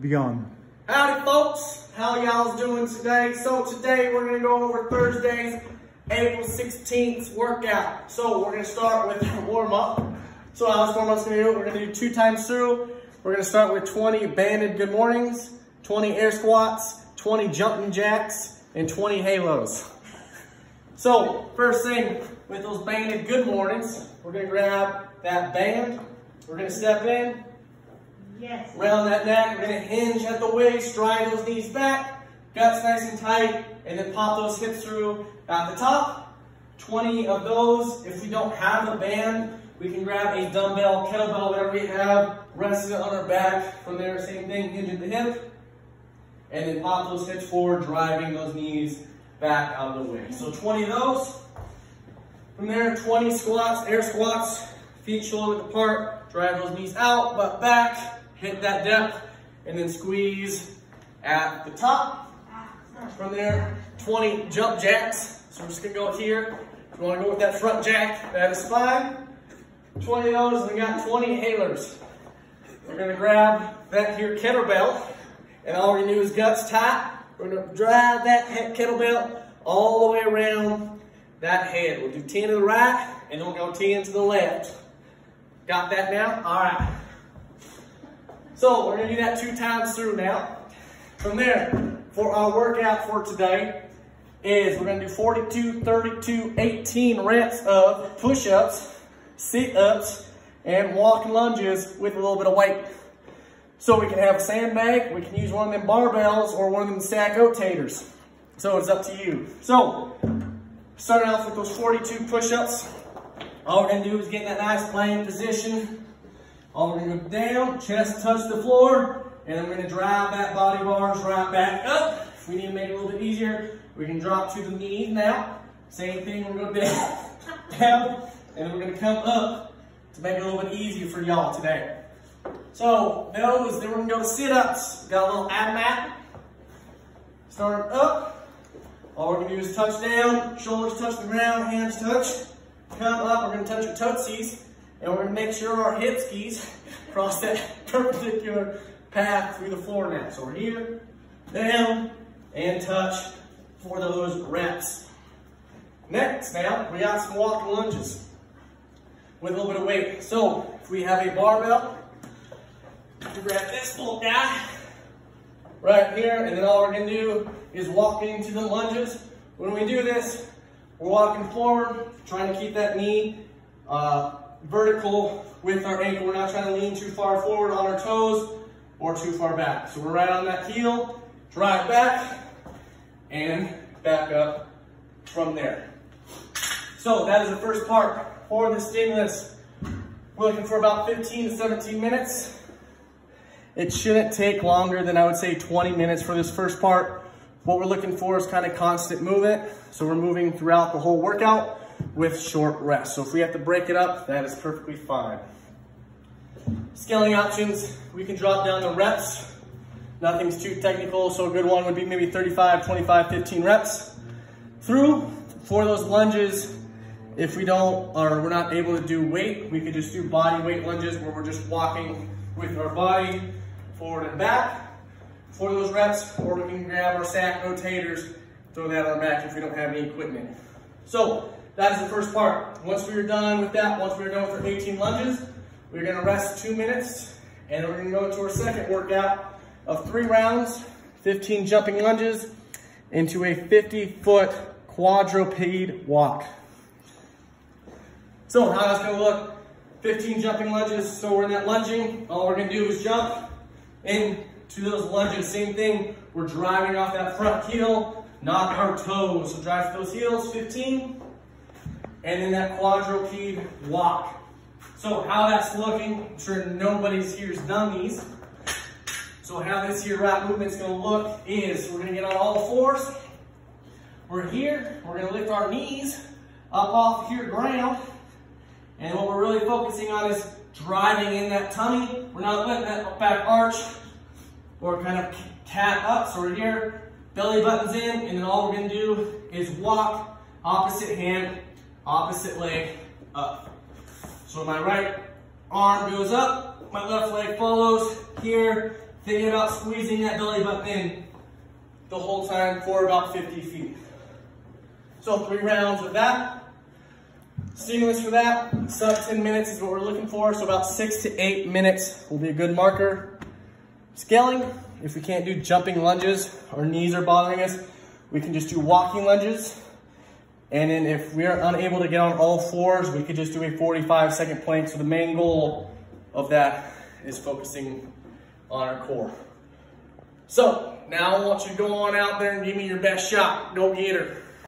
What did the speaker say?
Beyond. Howdy folks, how y'all's doing today? So today we're gonna go over Thursday's April 16th workout. So we're gonna start with warm up. So how this warm up's gonna do, we're gonna do two times through. We're gonna start with 20 banded good mornings, 20 air squats, 20 jumping jacks, and 20 halos. So first thing with those banded good mornings, we're gonna grab that band, we're gonna step in, Yes. Round that neck, we're gonna hinge at the waist, drive those knees back, guts nice and tight, and then pop those hips through at the top. 20 of those. If we don't have a band, we can grab a dumbbell, kettlebell, whatever we have, rest it on our back. From there, same thing, hinge at the hip, and then pop those hips forward, driving those knees back out of the way. So 20 of those. From there, 20 squats, air squats, feet shoulder width apart, drive those knees out, butt back, hit that depth, and then squeeze at the top. From there, 20 jump jacks. So we're just gonna go here. If you wanna go with that front jack, that is fine. 20 of those, and we got 20 halos. We're gonna grab that here kettlebell, and all gonna do is guts tight. We're gonna drive that kettlebell all the way around that head. We'll do 10 to the right, and then we'll go 10 to the left. Got that now? All right. So we're gonna do that two times through now. From there, for our workout for today is we're gonna do 42, 32, 18 reps of push-ups, sit-ups, and walking lunges with a little bit of weight. So we can have a sandbag, we can use one of them barbells or one of them stack rotators. So it's up to you. So, starting off with those 42 push-ups, all we're gonna do is get in that nice plank position. All we're gonna go down, chest touch the floor, and then we're gonna drive that body bars right back up. If we need to make it a little bit easier, we can drop to the knees now. Same thing, we're gonna down, down, and we're gonna come up to make it a little bit easier for y'all today. So those, then we're gonna go to sit-ups. Got a little ab mat. Start up. All we're gonna do is touch down, shoulders touch the ground, hands touch. Come up, we're gonna touch your toesies, and we're gonna make sure our hip skis cross that perpendicular path through the floor now. So we're here, down, and touch for those reps. Next now, we got some walking lunges with a little bit of weight. So if we have a barbell, you grab this little guy right here, and then all we're gonna do is walk into the lunges. When we do this, we're walking forward, trying to keep that knee uh, vertical with our ankle. We're not trying to lean too far forward on our toes or too far back. So we're right on that heel, drive back, and back up from there. So that is the first part for the stimulus. We're looking for about 15 to 17 minutes. It shouldn't take longer than I would say 20 minutes for this first part. What we're looking for is kind of constant movement. So we're moving throughout the whole workout with short rest. So if we have to break it up, that is perfectly fine. Scaling options, we can drop down the reps. Nothing's too technical, so a good one would be maybe 35, 25, 15 reps. Through, for those lunges, if we don't, or we're not able to do weight, we could just do body weight lunges where we're just walking with our body forward and back for those reps, or we can grab our sack rotators, throw that on our back if we don't have any equipment. So that is the first part. Once we are done with that, once we are done with our 18 lunges, we're gonna rest two minutes, and we're gonna go to our second workout of three rounds, 15 jumping lunges, into a 50 foot quadruped walk. So how that's gonna look, 15 jumping lunges. So we're in that lunging. All we're gonna do is jump into those lunges. Same thing, we're driving off that front heel, not our toes. So drive those heels, 15. And then that quadruped walk. So how that's looking, I'm sure nobody's here's done these. So how this here right movement's gonna look is we're gonna get on all fours. We're here, we're gonna lift our knees up off here ground. And what we're really focusing on is driving in that tummy. We're not letting that back arch or kind of cat up. So we're here, belly buttons in, and then all we're gonna do is walk opposite hand, opposite leg up. So my right arm goes up, my left leg follows here, thinking about squeezing that belly button in the whole time for about 50 feet. So three rounds of that. Stimulus for that, sub 10 minutes is what we're looking for. So about six to eight minutes will be a good marker. Scaling, if we can't do jumping lunges, our knees are bothering us, we can just do walking lunges. And then if we are unable to get on all fours, we could just do a 45 second plank. So the main goal of that is focusing on our core. So now I want you to go on out there and give me your best shot. Go get her.